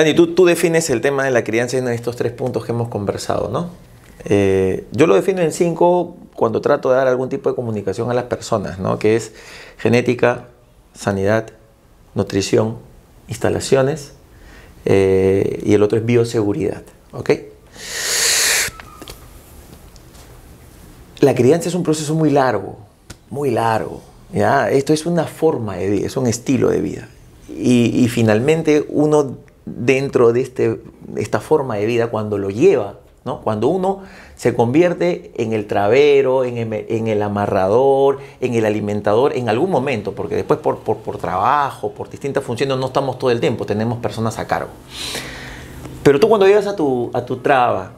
Dani, tú, tú defines el tema de la crianza en estos tres puntos que hemos conversado, ¿no? Eh, yo lo defino en cinco cuando trato de dar algún tipo de comunicación a las personas, ¿no? Que es genética, sanidad, nutrición, instalaciones eh, y el otro es bioseguridad, ¿ok? La crianza es un proceso muy largo, muy largo. ¿ya? Esto es una forma de vida, es un estilo de vida. Y, y finalmente uno dentro de este, esta forma de vida, cuando lo lleva, ¿no? cuando uno se convierte en el travero, en el, en el amarrador, en el alimentador, en algún momento, porque después por, por, por trabajo, por distintas funciones, no estamos todo el tiempo, tenemos personas a cargo. Pero tú cuando llegas a tu, a tu traba,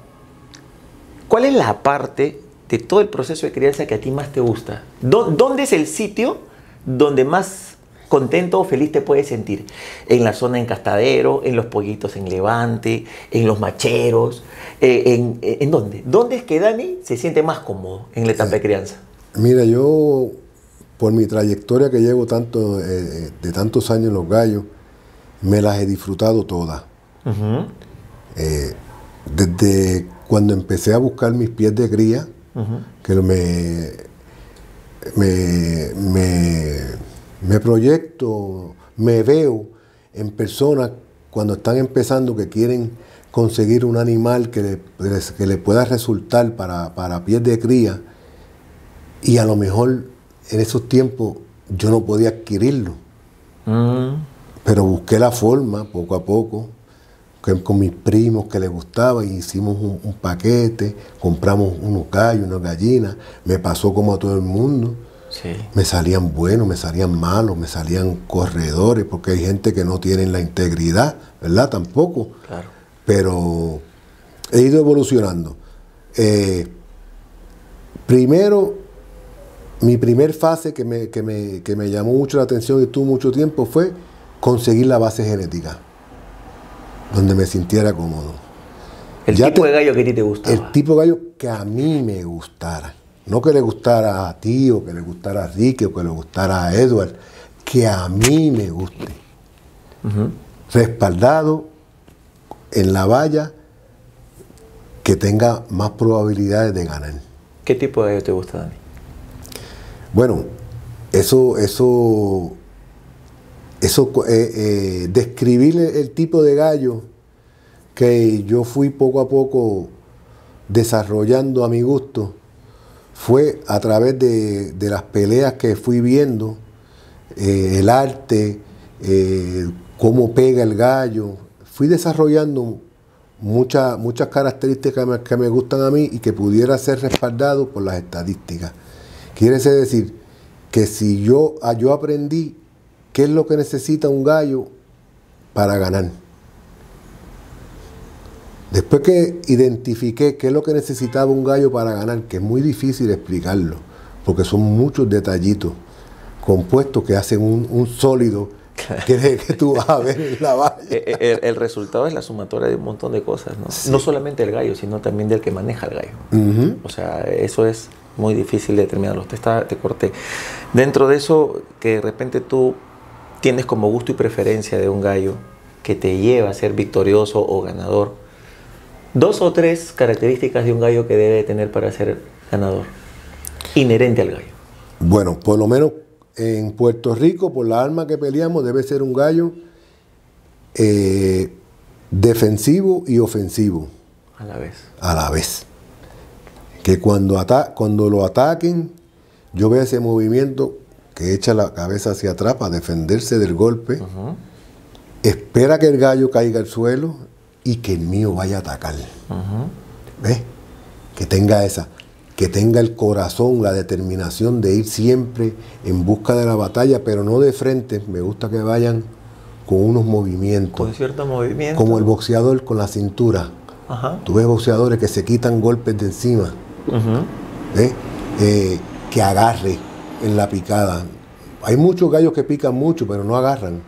¿cuál es la parte de todo el proceso de crianza que a ti más te gusta? ¿Dó- ¿Dónde es el sitio donde más contento o feliz te puedes sentir? En la zona de encastadero, en los pollitos en levante, en los macheros, eh, en, eh, ¿en dónde? ¿Dónde es que Dani se siente más cómodo en la etapa de crianza? Mira, yo, por mi trayectoria que llevo tanto, eh, de tantos años en los gallos, me las he disfrutado todas. Eh, desde cuando empecé a buscar mis pies de cría, ujú. que me, me, me, me me veo en personas cuando están empezando que quieren conseguir un animal que le, les- que le pueda resultar para, para pies de cría y a lo mejor en esos tiempos yo no podía adquirirlo, Mm, pero busqué la forma poco a poco que- con mis primos que les gustaba y hicimos un, un paquete, compramos unos gallos, unas gallinas, me pasó como a todo el mundo. Sí. Me salían buenos, me salían malos, me salían corredores, porque hay gente que no tienen la integridad, ¿verdad? Tampoco. Claro. Pero he ido evolucionando. Eh, primero, mi primer fase que me, que, me, que me llamó mucho la atención y tuvo mucho tiempo fue conseguir la base genética, donde me sintiera cómodo. El Ya tipo te- de gallo que a ti te gusta. El tipo de gallo que a mí me gustara. No que le gustara a ti, o que le gustara a Ricky, o que le gustara a Edward. Que a mí me guste. Respaldado en la valla que tenga más probabilidades de ganar. ¿Qué tipo de gallo te gusta, Dani? Bueno, eso, eso, eso, eh, eh, describir el, el tipo de gallo que yo fui poco a poco desarrollando a mi gusto fue a través de, las peleas que fui viendo, eh, el arte, eh, cómo pega el gallo. Fui desarrollando muchas muchas características que me, que me gustan a mí y que pudiera ser respaldado por las estadísticas. Quiere decir que si yo, ah, yo aprendí qué es lo que necesita un gallo para ganar. Después que identifiqué qué es lo que necesitaba un gallo para ganar, que es muy difícil explicarlo, porque son muchos detallitos compuestos que hacen un, un sólido que, que tú vas a ver en la valla. Eh, eh, El, el resultado es la sumatoria de un montón de cosas, ¿no? No solamente el gallo, sino también del que maneja el gallo. O sea, eso es muy difícil de determinarlo. Te, está- te corté. Dentro de eso, que de repente tú tienes como gusto y preferencia de un gallo que te lleva a ser victorioso o ganador, dos o tres características de un gallo que debe tener para ser ganador, inherente al gallo. Bueno, por lo menos en Puerto Rico, por la arma que peleamos, debe ser un gallo eh, defensivo y ofensivo A la vez. a la vez. Que cuando, ata- cuando lo ataquen, yo vea ese movimiento que echa la cabeza hacia atrás para defenderse del golpe, espera que el gallo caiga al suelo y que el mío vaya a atacar. ¿Ves? Que tenga esa, que tenga el corazón, la determinación de ir siempre en busca de la batalla, pero no de frente. Me gusta que vayan con unos movimientos, Con cierto movimiento. como el boxeador con la cintura. Ajá. Tú ves boxeadores que se quitan golpes de encima. Eh, que agarre en la picada. Hay muchos gallos que pican mucho, pero no agarran.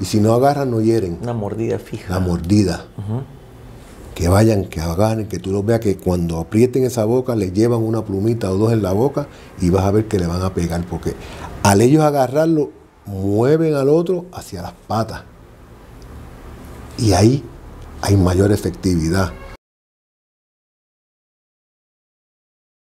Y si no agarran, no hieren. Una mordida fija. La mordida. Que vayan, que hagan, que tú los veas que cuando aprieten esa boca le llevan una plumita o dos en la boca y vas a ver que le van a pegar, porque al ellos agarrarlo, mueven al otro hacia las patas. Y ahí hay mayor efectividad.